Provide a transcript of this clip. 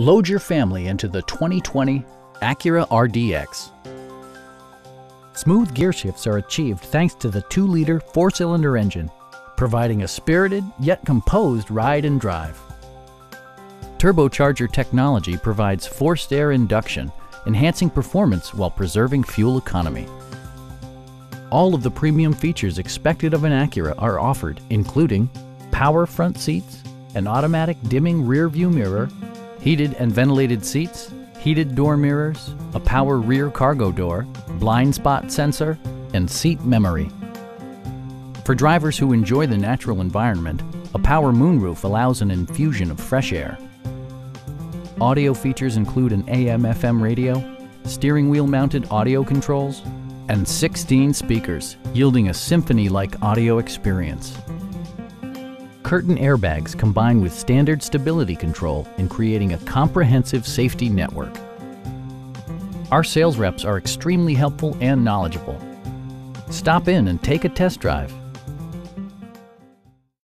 Load your family into the 2020 Acura RDX. Smooth gear shifts are achieved thanks to the 2-liter four-cylinder engine, providing a spirited yet composed ride and drive. Turbocharger technology provides forced air induction, enhancing performance while preserving fuel economy. All of the premium features expected of an Acura are offered, including power front seats, an automatic dimming rear view mirror, heated and ventilated seats, heated door mirrors, a power rear cargo door, blind spot sensor, and seat memory. For drivers who enjoy the natural environment, a power moonroof allows an infusion of fresh air. Audio features include an AM-FM radio, steering wheel mounted audio controls, and 16 speakers, yielding a symphony-like audio experience. Curtain airbags combine with standard stability control in creating a comprehensive safety network. Our sales reps are extremely helpful and knowledgeable. Stop in and take a test drive.